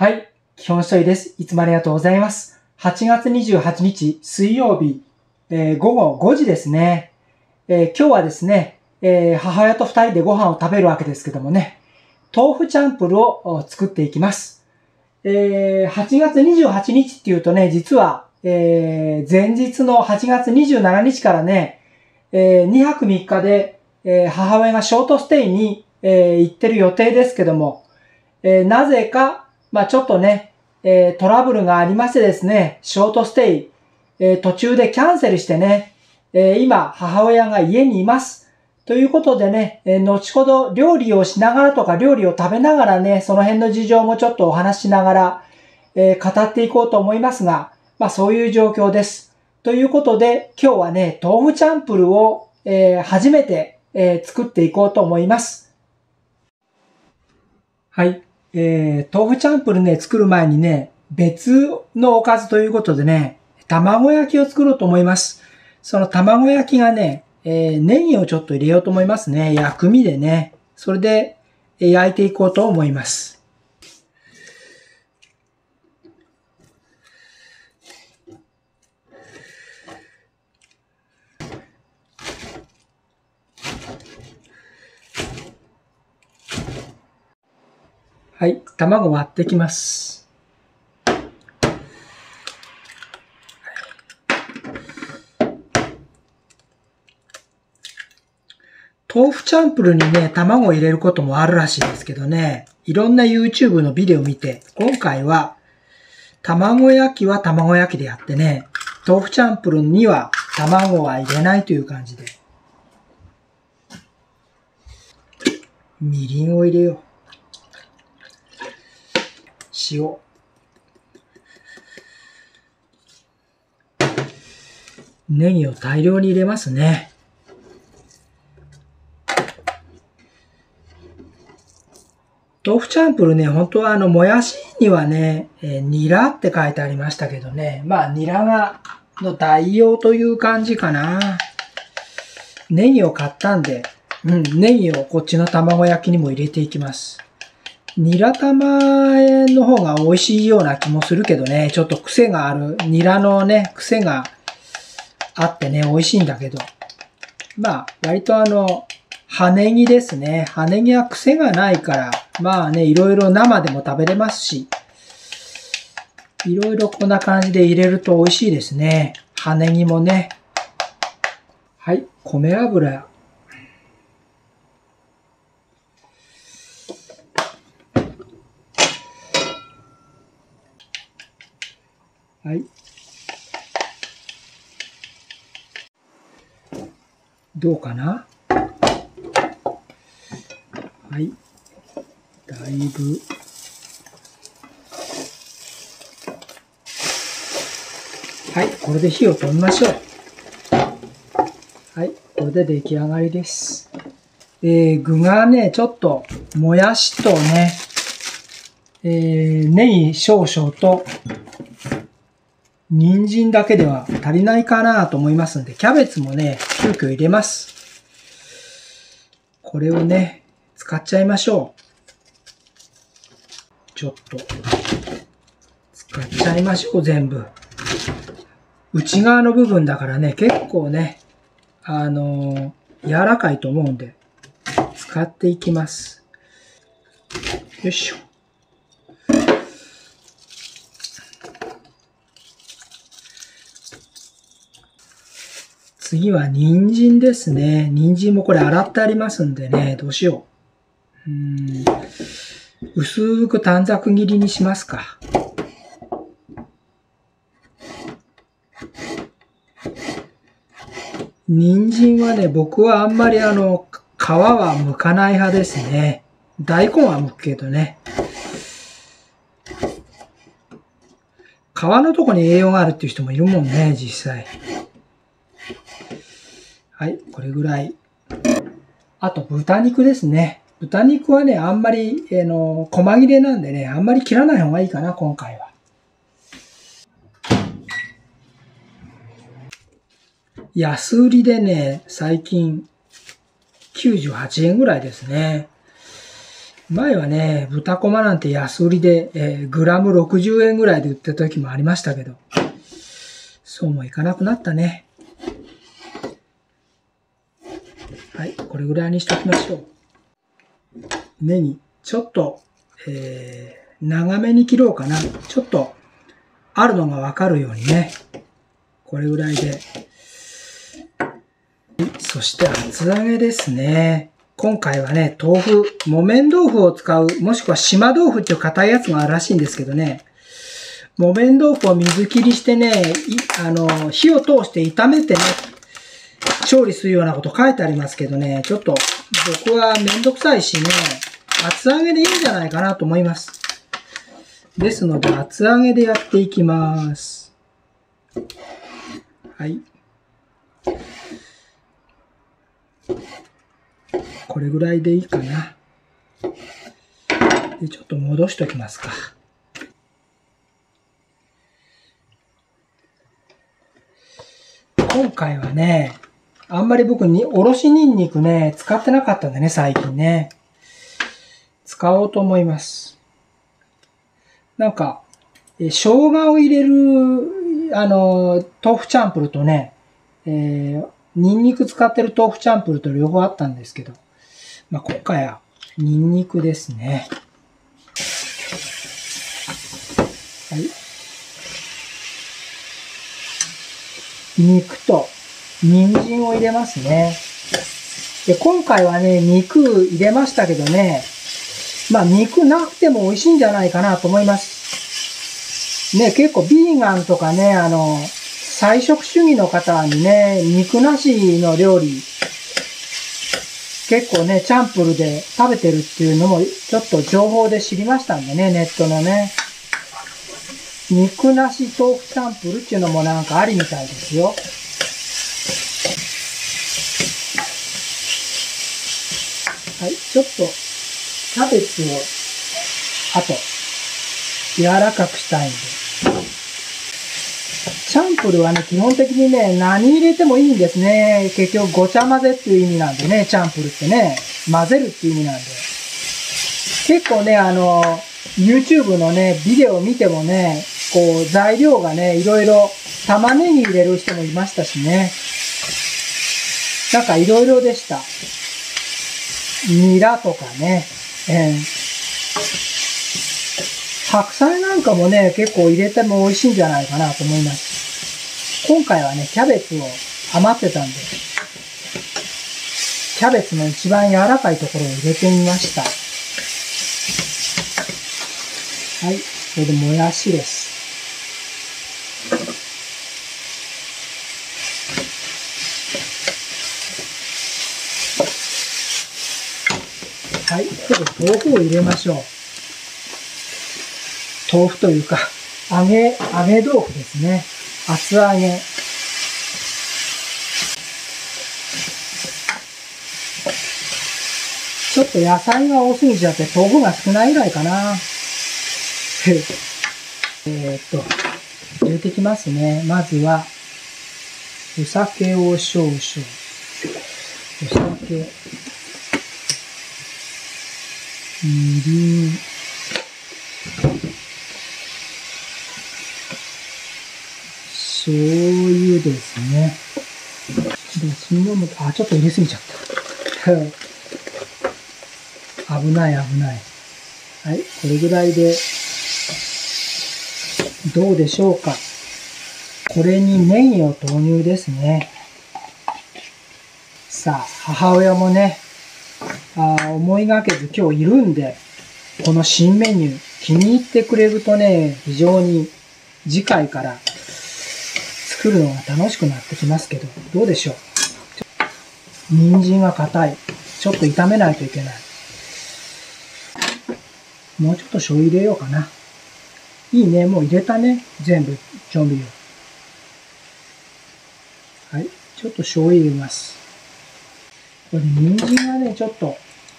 はい。基本処理です。いつもありがとうございます。8月28日水曜日、えー午後5時ですね。えー今日はですね、えー母親と2人でご飯を食べるわけですけどもね、豆腐チャンプルを作っていきます。えー8月28日っていうとね、実は、えー前日の8月27日からね、え2泊3日で、えー母親がショートステイに、えー行ってる予定ですけども、えーなぜか、まあちょっとね、えートラブルがありましてですね、ショートステイ、えー途中でキャンセルしてね、えー今、母親が家にいます。ということでね、えー後ほど料理をしながらとか料理を食べながらね、その辺の事情もちょっとお話しながら、えー語っていこうと思いますが、まあそういう状況です。ということで、今日はね、豆腐チャンプルを、えー初めて、えー作っていこうと思います。はい。えー、豆腐チャンプルね、作る前にね、別のおかずということでね、卵焼きを作ろうと思います。その卵焼きがね、えーネギをちょっと入れようと思いますね。薬味でね。それで、え焼いていこうと思います。はい、卵割ってきます。豆腐チャンプルにね、卵を入れることもあるらしいですけどね、いろんな YouTube のビデオ見て、今回は、卵焼きは卵焼きでやってね、豆腐チャンプルには卵は入れないという感じで。みりんを入れよう。塩。ネギを大量に入れますね。豆腐チャンプルね、本当はあの、もやしにはね、えーニラって書いてありましたけどね。まあ、ニラが、の代用という感じかな。ネギを買ったんで、うん、ネギをこっちの卵焼きにも入れていきます。ニラ玉の方が美味しいような気もするけどね、ちょっと癖がある。ニラのね、癖があってね、美味しいんだけど。まあ、割とあの、葉ネギですね。葉ネギは癖がないから、まあね、いろいろ生でも食べれますし、いろいろこんな感じで入れると美味しいですね。葉ネギもね。はい、米油。はい。どうかな？はい。だいぶ。はい。これで火を止めましょう。はい。これで出来上がりです。えー、具がね、ちょっと、もやしとね、えー、ネギ少々と、人参だけでは足りないかなと思いますんで、キャベツもね、急遽入れます。これをね、使っちゃいましょう。ちょっと、使っちゃいましょう、全部。内側の部分だからね、結構ね、あのー柔らかいと思うんで、使っていきます。よいしょ。次は人参ですね。人参もこれ洗ってありますんでね、どうしよう。うん薄く短冊切りにしますか。人参はね、僕はあんまりあの、皮は剥かない派ですね。大根は剥くけどね。皮のとこに栄養があるっていう人もいるもんね、実際。はい、これぐらい。あと、豚肉ですね。豚肉はね、あんまり、あの、細切れなんでね、あんまり切らない方がいいかな、今回は。安売りでね、最近、98円ぐらいですね。前はね、豚こまなんて安売りで、えー、グラム60円ぐらいで売ってた時もありましたけど、そうもいかなくなったね。はい、これぐらいにしておきましょう。ネギ、ちょっと、えー、長めに切ろうかな。ちょっと、あるのがわかるようにね。これぐらいで。そして厚揚げですね。今回はね、豆腐、木綿豆腐を使う、もしくは島豆腐っていう硬いやつがあるらしいんですけどね、木綿豆腐を水切りしてね、あの、火を通して炒めてね、調理するようなこと書いてありますけどね、ちょっと僕はめんどくさいしね、厚揚げでいいんじゃないかなと思います。ですので、厚揚げでやっていきます。はい。これぐらいでいいかな。で、ちょっと戻しときますか。今回はね、あんまり僕に、おろしニンニクね、使ってなかったんだね、最近ね。使おうと思います。なんか、え生姜を入れる、あの、豆腐チャンプルとね、えー、ニンニク使ってる豆腐チャンプルと両方あったんですけど、まあ、今回はニンニクですね。はい。肉と人参を入れますね。で、今回はね、肉入れましたけどね、まあ肉なくても美味しいんじゃないかなと思います。ね、結構ビーガンとかね、あの、菜食主義の方にね、肉なしの料理結構ね、チャンプルで食べてるっていうのも、ちょっと情報で知りましたんでね、ネットのね。肉なし豆腐チャンプルっていうのもなんかありみたいですよ。はい、ちょっと、キャベツを、あと、柔らかくしたいんで。チャンプルはね、基本的にね、何入れてもいいんですね。結局、ごちゃ混ぜっていう意味なんでね、チャンプルってね、混ぜるっていう意味なんで。結構ね、あの、YouTube のね、ビデオを見てもね、こう、材料がね、いろいろ、玉ねぎ入れる人もいましたしね。なんかいろいろでした。ニラとかね、えー白菜なんかもね、結構入れても美味しいんじゃないかなと思います。今回はね、キャベツを余ってたんで、キャベツの一番柔らかいところを入れてみました。はい、それでもやしです。はい、ちょっと豆腐を入れましょう。豆腐というか、揚げ、揚げ豆腐ですね。厚揚げ。ちょっと野菜が多すぎちゃって豆腐が少ないぐらいかな。えっと、入れてきますね。まずは、お酒を少々。お酒。みりん。醤油ですね。で、そのまま、あ、ちょっと入れすぎちゃった。危ない危ない。はい、これぐらいで、どうでしょうか。これにネギを投入ですね。さあ、母親もね、あ思いがけず今日いるんで、この新メニュー気に入ってくれるとね、非常に次回から作るのが楽しくなってきますけど、どうでしょう？人参が硬い。ちょっと炒めないといけない。もうちょっと醤油入れようかな。いいね。もう入れたね。全部、調味料。はい。ちょっと醤油入れます。これ、人参がね、ちょっと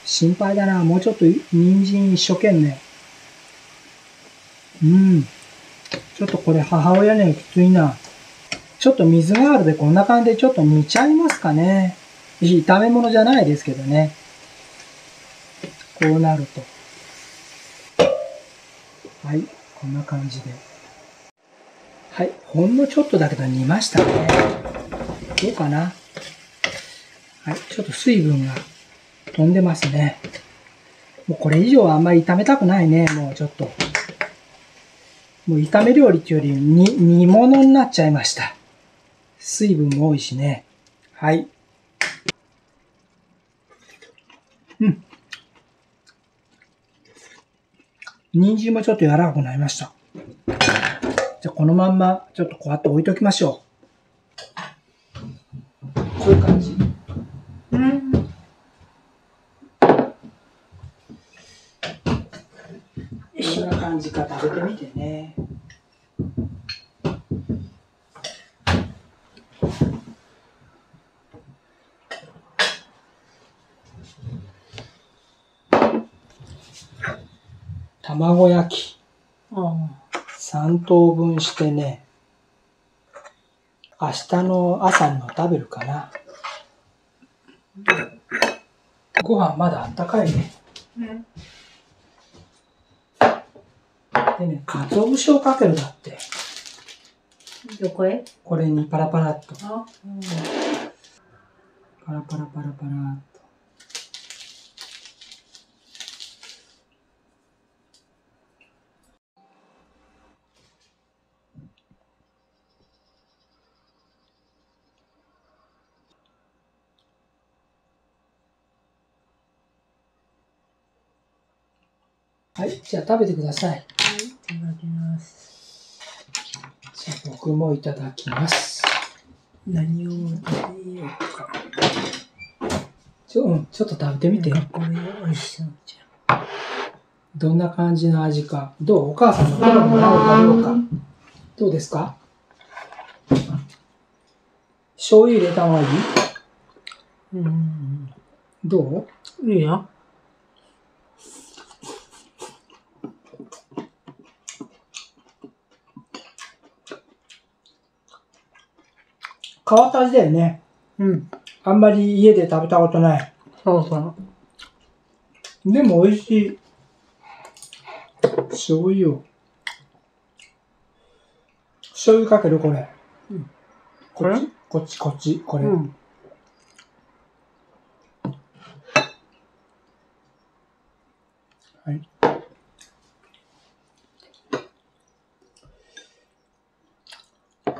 心配だな。もうちょっと人参一生懸命。うん。ちょっとこれ母親にはきついな。ちょっと水があるでこんな感じでちょっと煮ちゃいますかね。炒め物じゃないですけどね。こうなると。はい、こんな感じで。はい、ほんのちょっとだけど煮ましたね。どうかなはい、ちょっと水分が飛んでますね。もうこれ以上はあんまり炒めたくないね、もうちょっと。もう炒め料理っていうより煮煮物になっちゃいました。水分も多いしね。はい。うん。人参もちょっと柔らかくなりました。じゃあこのまんまちょっとこうやって置いときましょう。こういう感じ。うん。どんな感じか食べてみてね。卵焼きうん。3等分してね、明日の朝にも食べるかな。ご飯まだあったかいね。うん。でね、鰹節をかけるだって。どこへ？これにパラパラっと。あ、うん。パラパラパラパラっと。はい、じゃあ食べてください。はい、いただきます。じゃあ僕もいただきます。何を食べようか。ちょ,、うん、ちょっと食べてみて。これ美味しそうじどんな感じの味か。どうお母さんの好みに合うかどうか。どうですか？醤油入れた方がいい？ゃん。うん。どう？いいよ。変わった味だよね。うん。あんまり家で食べたことない。そうそう。でも美味しい。醤油を。醤油かけるこれ。うんこっち、こっち、こっち、これ。うん。はい。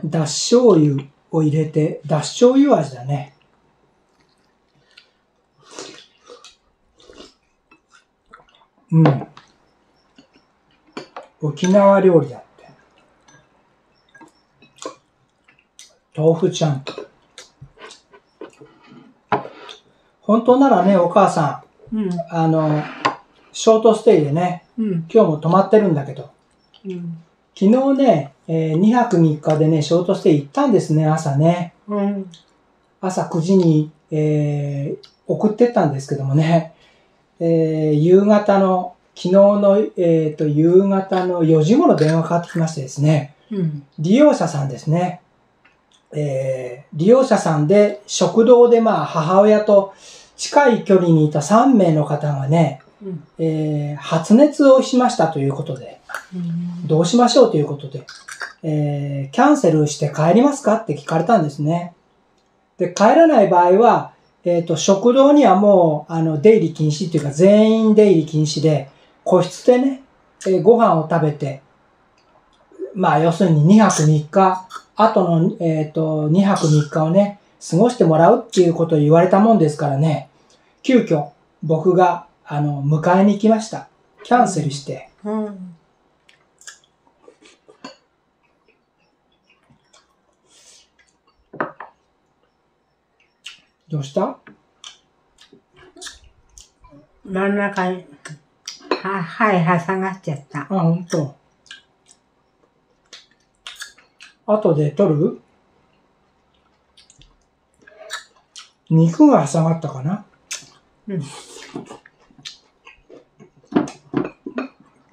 だし醤油を入れて、だし醤油味だね。うん。沖縄料理だって。豆腐ちゃん。本当ならね、お母さうん。ん、あの、ショートステイでね、うん。今日も泊まってるんだけど、うん。昨日ね、え2泊3日でね、ショートステイ行ったんですね、朝ね。うん。朝9時に、えー送ってったんですけどもね、えー夕方の、昨日の、えーと、夕方の4時頃電話かかってきましてですね、うん。利用者さんですね。えー利用者さんで食堂でまあ母親と近い距離にいた3名の方がね、うん。えー発熱をしましたということで、うん。どうしましょうということで、えーキャンセルして帰りますかって聞かれたんですね。で、帰らない場合は、えっ、と、食堂にはもう、あの、出入り禁止っていうか、全員出入り禁止で、個室でね、えーご飯を食べて、まあ、要するに2泊3日、後の、えっ、と、2泊3日をね、過ごしてもらうっていうことを言われたもんですからね、急遽、僕が、あの、迎えに行きました。キャンセルして、うん。どうした？真ん中に、は、はい、挟がっちゃった。あ、ほんと。後で取る？肉が挟まったかな？うん。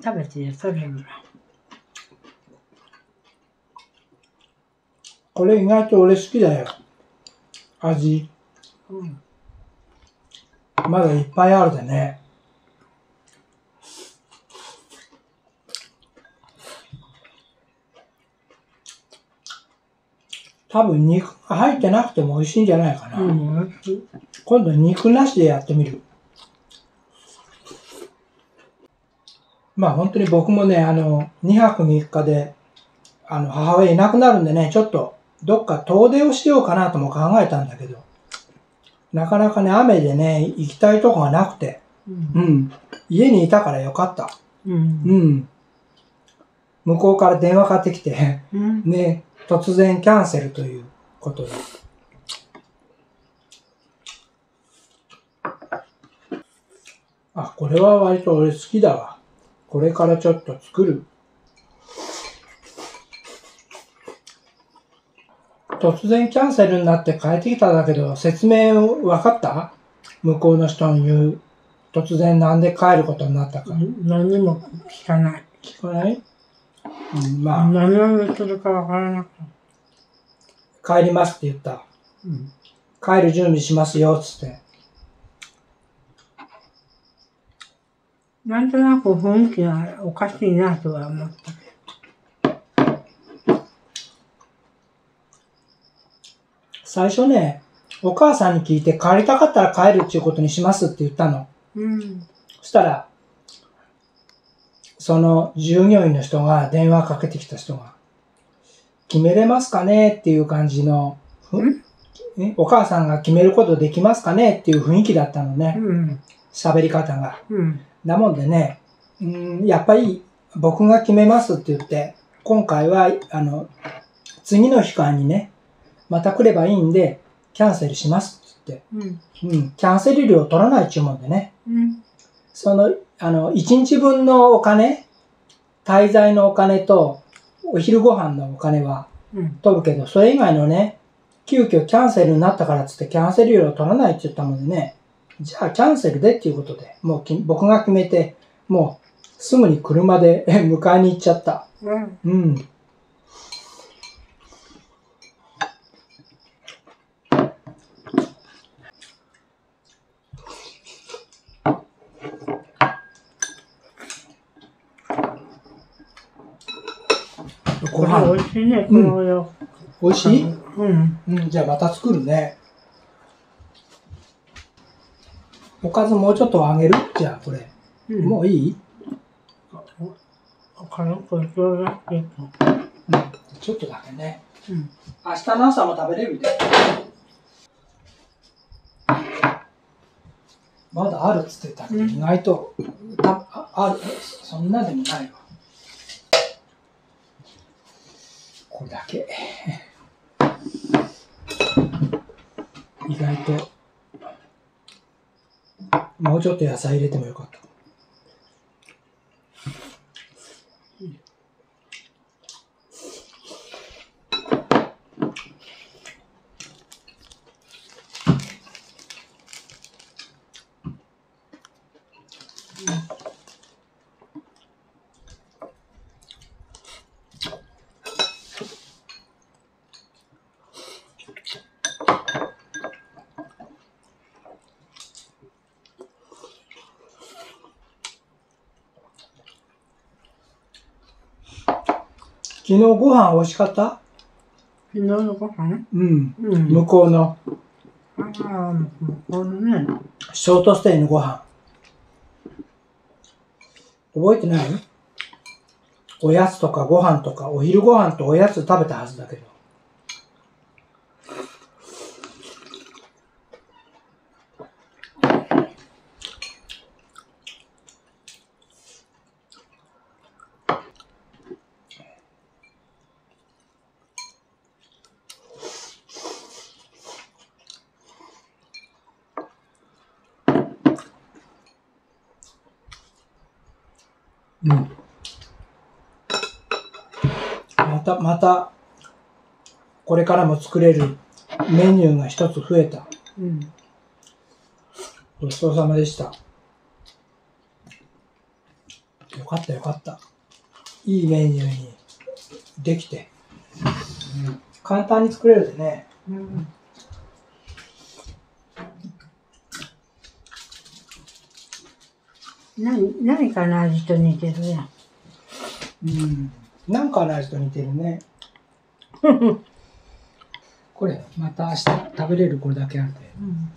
食べてよ、それも。これ意外と俺好きだよ。味。うん。まだいっぱいあるでね。多分肉が入ってなくても美味しいんじゃないかな。うん、今度肉なしでやってみる。まあ本当に僕もね、あの、2泊3日で、あの、母親いなくなるんでね、ちょっと、どっか遠出をしようかなとも考えたんだけど、なかなかね、雨でね、行きたいとこがなくて、う。うんん。家にいたからよかった。うん。うん。向こうから電話かかってきて、うん。ね、突然キャンセルということで。あ、これは割と俺好きだわ。これからちょっと作る。突然キャンセルになって帰ってきたんだけど、説明分かった？向こうの人に言う。突然なんで帰ることになったか。何も聞かない。聞かない、うん、まあ、何をするかわからなかった。帰りますって言った。うん。帰る準備しますよ、つって。なんとなく雰囲気がおかしいなとは思った。最初ね、お母さんに聞いて帰りたかったら帰るっていうことにしますって言ったの。うん。そしたら、その従業員の人が電話かけてきた人が、決めれますかね？っていう感じの、お母さんが決めることできますかね？っていう雰囲気だったのね。うん。喋り方が。うん。なもんでね、うん、やっぱり僕が決めますって言って、今回は、あの、次の期間にね、また来ればいいんで、キャンセルしますってうん。言って、うん、キャンセル料取らないっちゅうもんでね、うん。その、あの、1日分のお金、滞在のお金と、お昼ご飯のお金はうん。取るけど、それ以外のね、急遽キャンセルになったからっつってキャンセル料取らないって言ったもんでね、じゃあキャンセルでっていうことで、もうき僕が決めて、もうすぐに車でえ迎えに行っちゃった。うん。うん。ごこれ飯美味しいね、このよ。美味しい？うん。うん、じゃあまた作るね。おかずもうちょっとあげる？じゃあこれ。うん。もういい、軽くいろいろやっていく。うん、ちょっとだけね。うん。明日の朝も食べれるで。まだあるっつってたけど、うん意外とたあある、そんなでもないわ。これだけ。意外と、もうちょっと野菜入れてもよかった。昨日ご飯美味しかった？昨日のご飯？うん。うん。向こうのああ、向こうのね。ショートステイのご飯。覚えてない？おやつとかご飯とか、お昼ご飯とおやつ食べたはずだけど。うん。また、また、これからも作れるメニューが一つ増えた。うん。ごちそうさまでした。よかったよかった。いいメニューにできて。うん簡単に作れるでね。うん。何、何かの味と似てるね。うん。なんかの味と似てるね。これ、また明日食べれるこれだけあるんで。うん